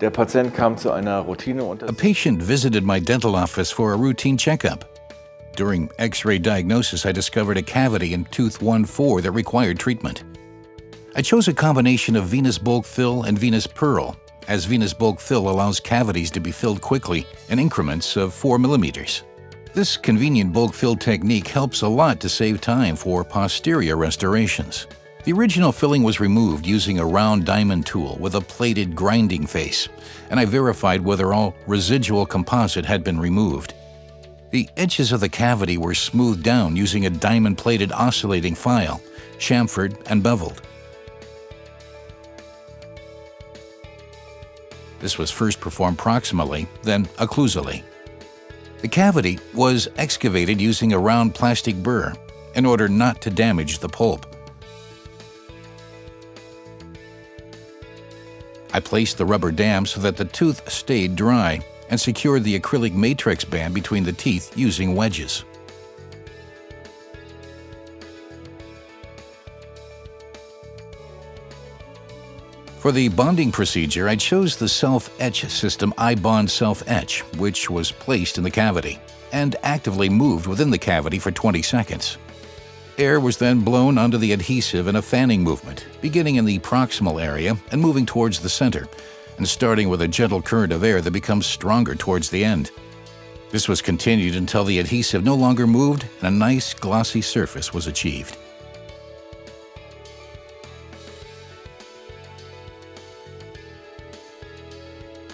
Der Patient kam zu einer A patient visited my dental office for a routine checkup. During x ray diagnosis, I discovered a cavity in tooth 1-4 that required treatment. I chose a combination of Venus bulk fill and Venus pearl, as Venus bulk fill allows cavities to be filled quickly in increments of 4 millimeters. This convenient bulk fill technique helps a lot to save time for posterior restorations. The original filling was removed using a round diamond tool with a plated grinding face, and I verified whether all residual composite had been removed. The edges of the cavity were smoothed down using a diamond-plated oscillating file, chamfered and beveled. This was first performed proximally, then occlusally. The cavity was excavated using a round plastic burr in order not to damage the pulp. I placed the rubber dam so that the tooth stayed dry and secured the acrylic matrix band between the teeth using wedges. For the bonding procedure, I chose the self-etch system iBond Self-Etch, which was placed in the cavity and actively moved within the cavity for 20 seconds. Air was then blown onto the adhesive in a fanning movement, beginning in the proximal area and moving towards the center, and starting with a gentle current of air that becomes stronger towards the end. This was continued until the adhesive no longer moved and a nice glossy surface was achieved.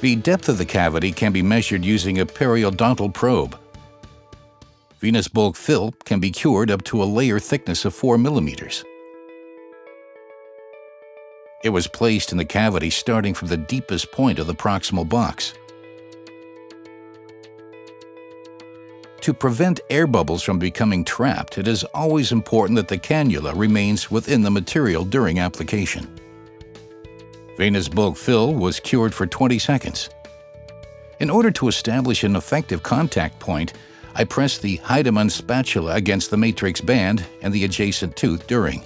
The depth of the cavity can be measured using a periodontal probe. Venus bulk fill can be cured up to a layer thickness of 4 millimeters. It was placed in the cavity starting from the deepest point of the proximal box. To prevent air bubbles from becoming trapped, it is always important that the cannula remains within the material during application. Venus bulk fill was cured for 20 seconds. In order to establish an effective contact point, I pressed the Heidemann spatula against the matrix band and the adjacent tooth during.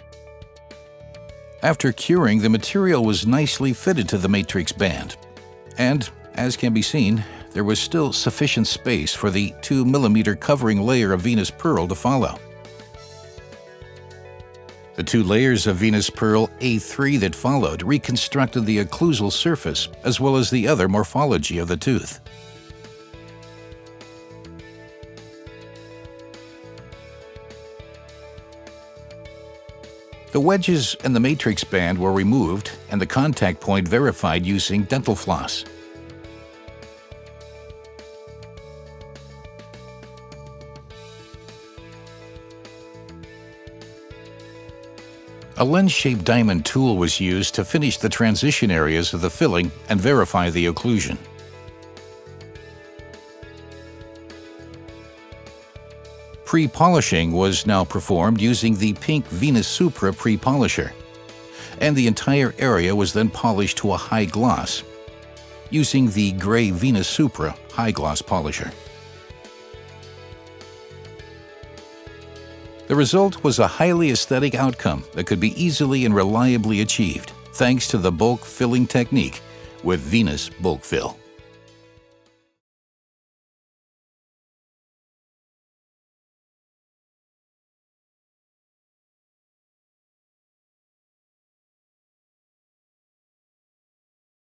After curing, the material was nicely fitted to the matrix band. And, as can be seen, there was still sufficient space for the 2 mm covering layer of Venus pearl to follow. The two layers of Venus pearl A3 that followed reconstructed the occlusal surface as well as the other morphology of the tooth. The wedges and the matrix band were removed and the contact point verified using dental floss. A lens-shaped diamond tool was used to finish the transition areas of the filling and verify the occlusion. Pre-polishing was now performed using the pink Venus Supra pre-polisher, and the entire area was then polished to a high gloss using the gray Venus Supra high gloss polisher. The result was a highly aesthetic outcome that could be easily and reliably achieved thanks to the bulk filling technique with Venus Bulk Fill.